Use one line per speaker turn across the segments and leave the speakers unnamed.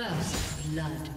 First blood.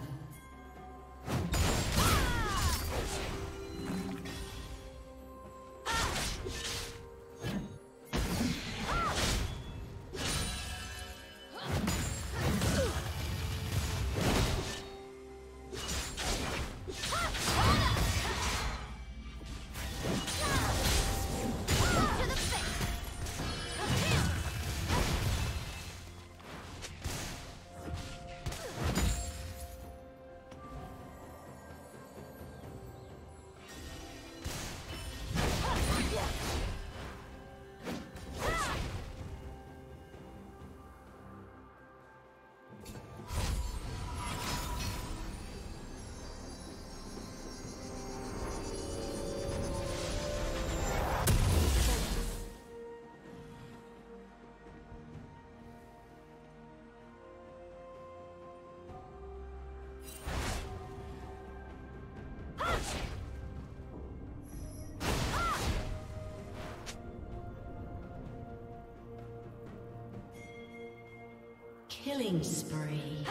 Killing spree.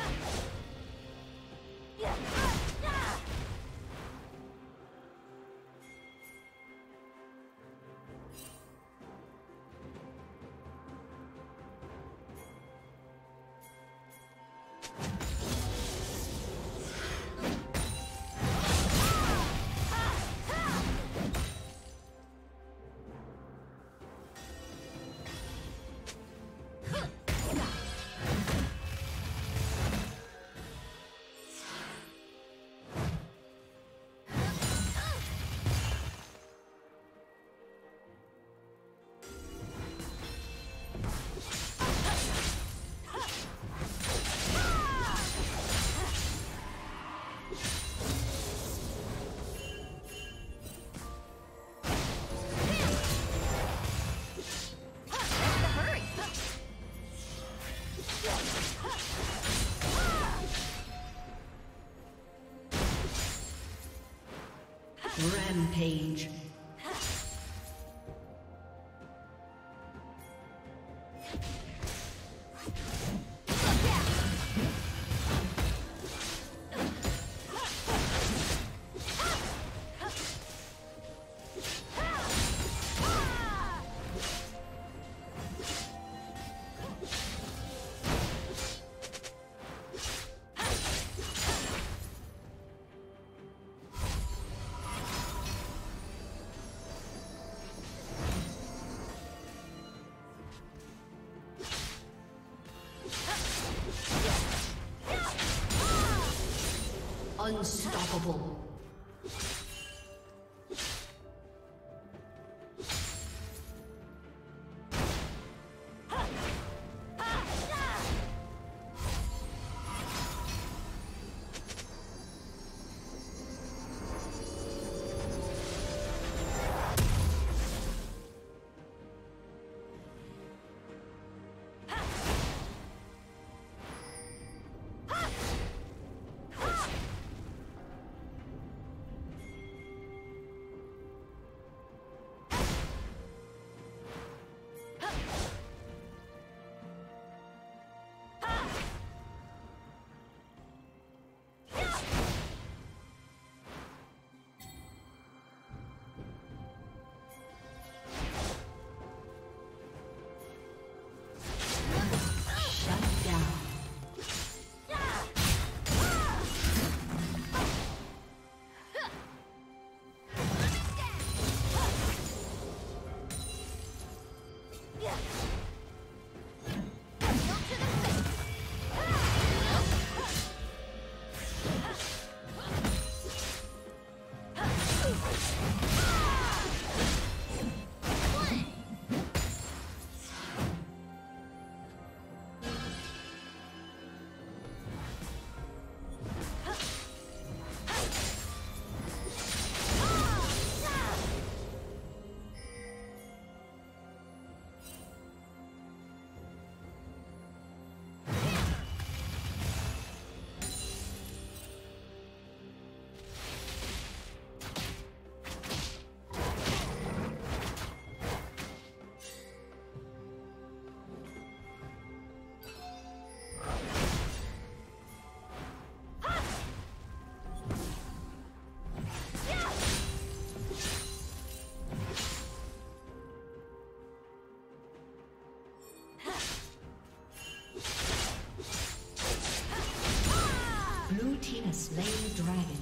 Rampage. Unstoppable. Slain the dragon.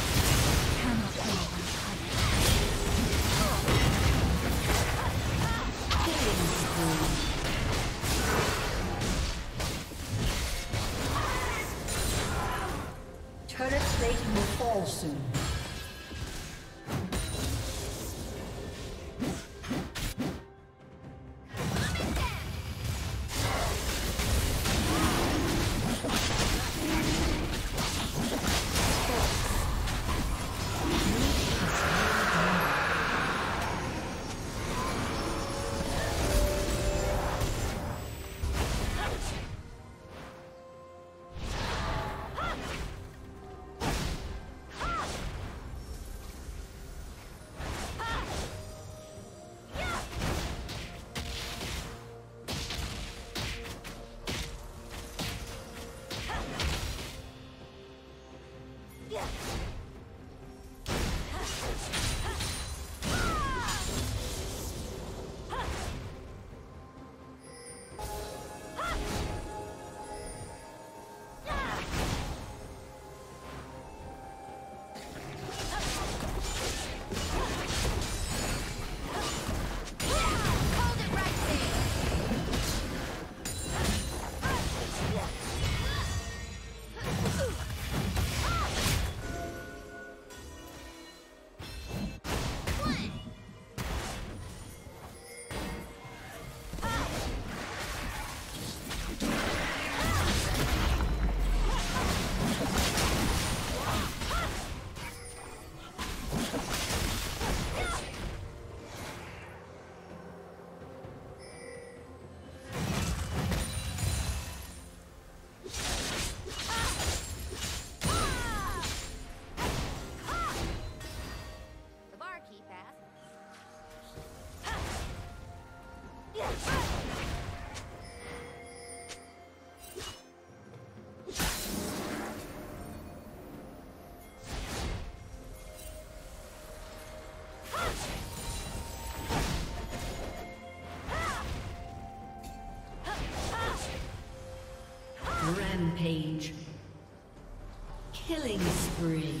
Three.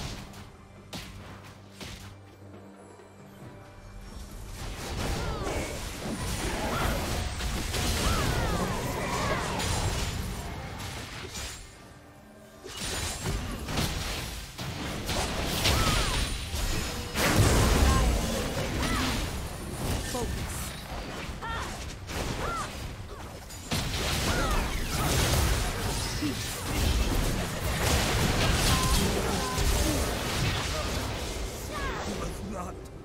not.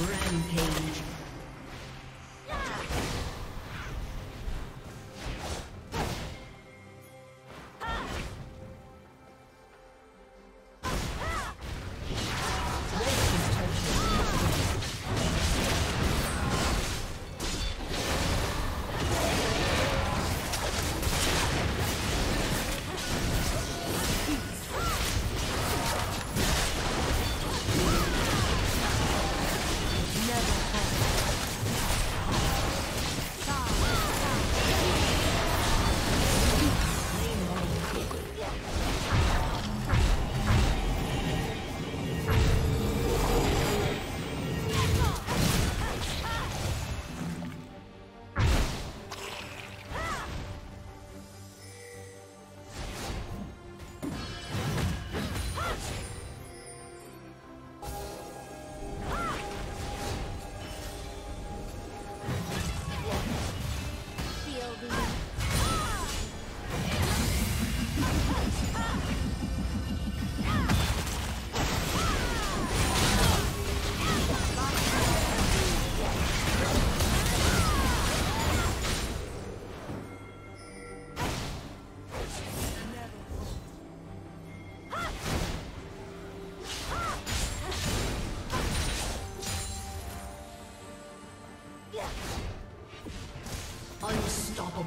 Rampage.